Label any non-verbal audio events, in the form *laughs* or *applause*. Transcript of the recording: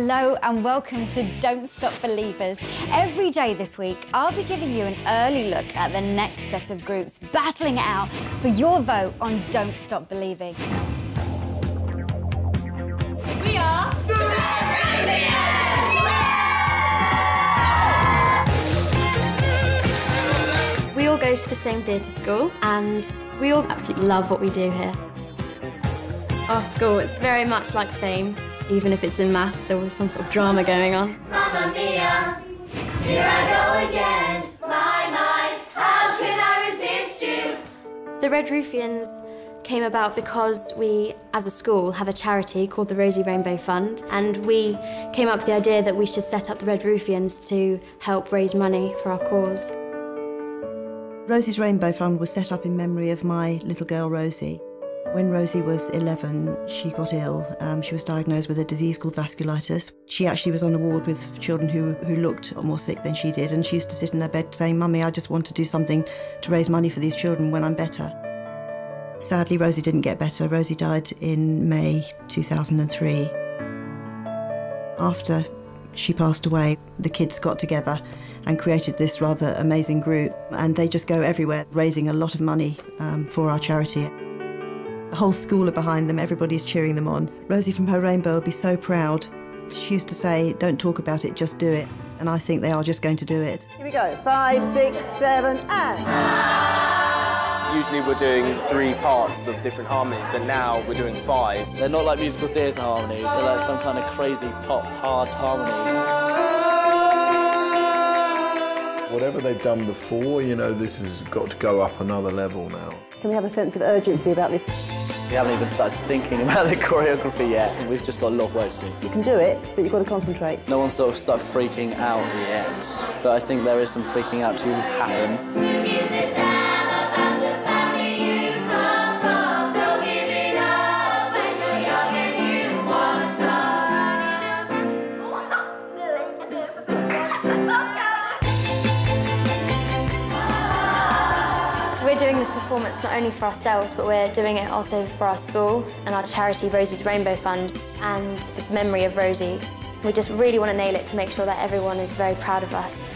Hello and welcome to Don't Stop Believers. Every day this week, I'll be giving you an early look at the next set of groups battling it out for your vote on Don't Stop Believing. We are the Red We all go to the same theatre school and we all absolutely love what we do here. Our school is very much like Fame. Even if it's in maths, there was some sort of drama going on. Mamma mia, here I go again. My, my, how can I resist you? The Redroofians came about because we, as a school, have a charity called the Rosie Rainbow Fund, and we came up with the idea that we should set up the Redroofians to help raise money for our cause. Rosie's Rainbow Fund was set up in memory of my little girl Rosie. When Rosie was 11, she got ill. Um, she was diagnosed with a disease called vasculitis. She actually was on a ward with children who, who looked more sick than she did, and she used to sit in her bed saying, Mummy, I just want to do something to raise money for these children when I'm better. Sadly, Rosie didn't get better. Rosie died in May 2003. After she passed away, the kids got together and created this rather amazing group, and they just go everywhere, raising a lot of money um, for our charity. The whole school are behind them, everybody's cheering them on. Rosie from Her Rainbow will be so proud. She used to say, Don't talk about it, just do it. And I think they are just going to do it. Here we go. Five, six, seven, and. Usually we're doing three parts of different harmonies, but now we're doing five. They're not like musical theatre harmonies, they're like some kind of crazy pop hard harmonies. Whatever they've done before, you know, this has got to go up another level now. Can we have a sense of urgency about this? We haven't even started thinking *laughs* about the choreography yet, and we've just got a lot of work to do. You can do it, but you've got to concentrate. No one's sort of started freaking out yet, but I think there is some freaking out to happen. We're doing this performance not only for ourselves, but we're doing it also for our school and our charity, Rosie's Rainbow Fund, and the memory of Rosie. We just really want to nail it to make sure that everyone is very proud of us.